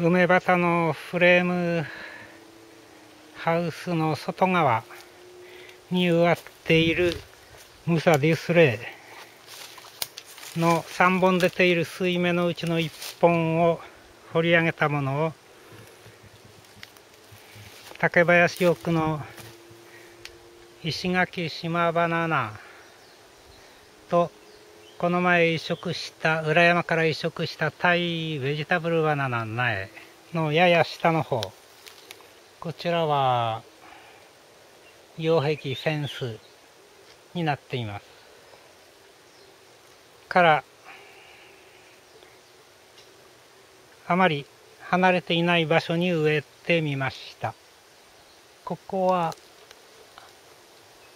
梅畑のフレームハウスの外側に植わっているムサディスレイの3本出ている水目のうちの1本を掘り上げたものを竹林奥の石垣島バナナとこの前移植した裏山から移植したタイベジタブルバナナ苗のやや下の方こちらは擁壁フェンスになっています。からあまり離れていない場所に植えてみました。ここは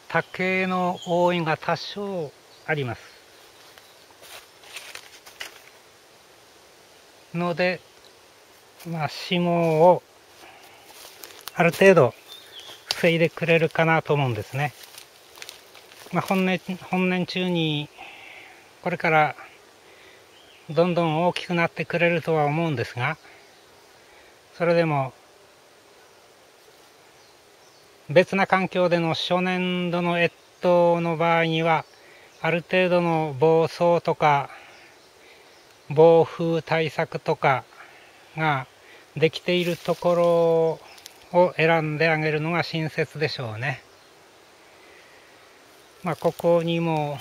竹の覆いが多少あります。ので、まあ、霜をある程度防いでくれるかなと思うんですね。まあ、本年本年中にこれからどんどん大きくなってくれるとは思うんですがそれでも別な環境での初年度の越冬の場合にはある程度の暴走とか暴風対策とかができているところを選んであげるのが親切でしょうね。まあ、ここにも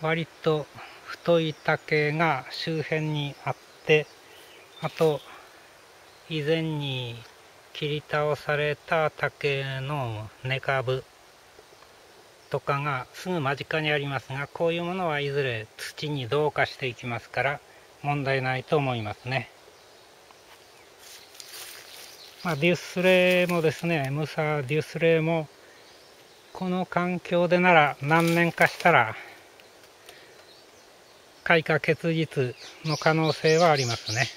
割と太い竹が周辺にあってあと以前に切り倒された竹の根株とかがすぐ間近にありますがこういうものはいずれ土に同化していきますから問題ないと思いますね。まあ、デュスレイもですねムサデュスレイもこの環境でなら何年かしたら開花結実の可能性はありますね。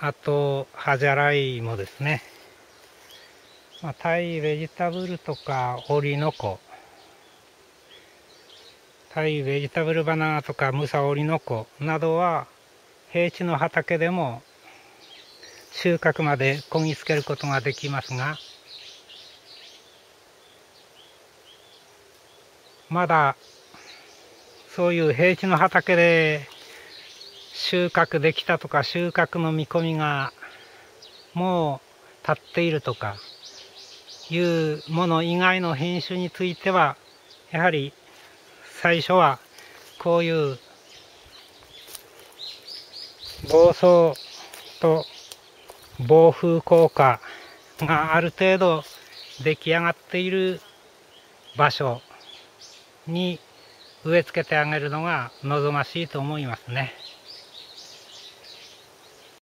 あと、ハジャライもですね。まあ、タイベジタブルとかオリノコタイベジタブルバナナとかムサオリノコなどは平地の畑でも収穫までこぎつけることができますがまだそういう平地の畑で収穫できたとか収穫の見込みがもう立っているとかいうもの以外の品種についてはやはり最初はこういう暴走と暴風効果がある程度出来上がっている場所に植え付けてあげるのが望ましいと思いますね。